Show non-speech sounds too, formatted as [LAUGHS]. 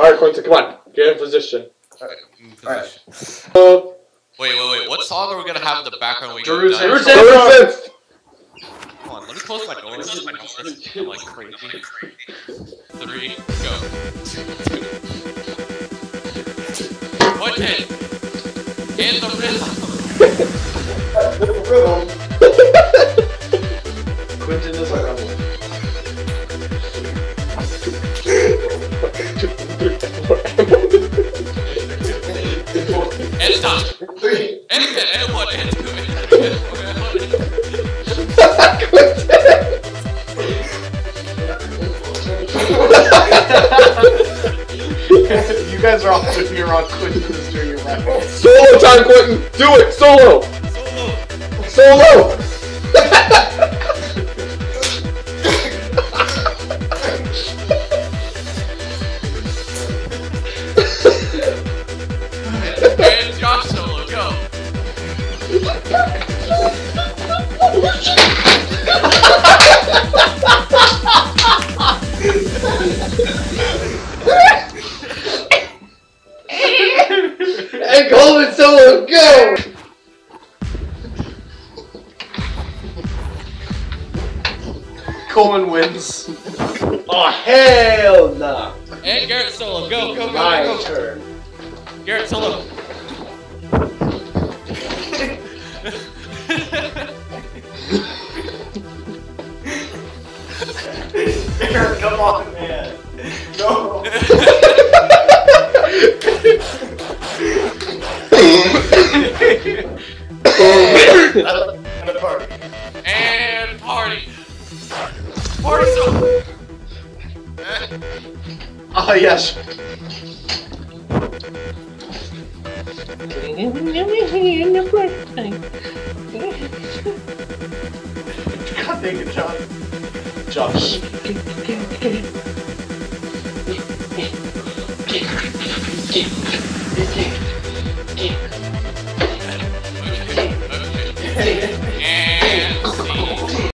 Alright, Quentin, come on. Get in position. Mm, Alright. position. Uh, Wait, wait, wait. What song are we gonna have in the background? when We Jerusalem. Go down? Taylor Swift! Come on, let me close my door. This is my nose. I'm like crazy. Three, go. One hit. In the rhythm. [LAUGHS] Quentin You guys are all doing your wrong. Quentin doing your right. Solo time, Quentin! Do it! Solo! Solo. Solo! And Coleman solo, go! Coleman wins. [LAUGHS] Oh, hell no! And Garrett solo. Go. Go. Go. My Go. go. turn. Garrett solo. [LAUGHS] [LAUGHS] Come on, man. No. And a party. And party. Party solo. Oh ah, yes. God dang it, John. Josh. [LAUGHS]